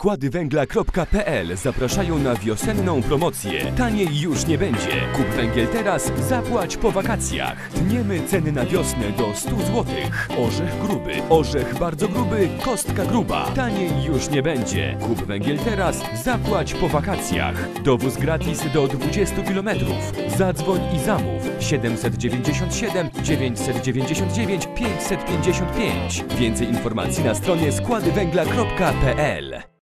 Składywęgla.pl zapraszają na wiosenną promocję. Taniej już nie będzie. Kup węgiel teraz, zapłać po wakacjach. Tniemy ceny na wiosnę do 100 zł. Orzech gruby, orzech bardzo gruby, kostka gruba. Taniej już nie będzie. Kup węgiel teraz, zapłać po wakacjach. Dowóz gratis do 20 km. Zadzwoń i zamów 797 999 555. Więcej informacji na stronie składywęgla.pl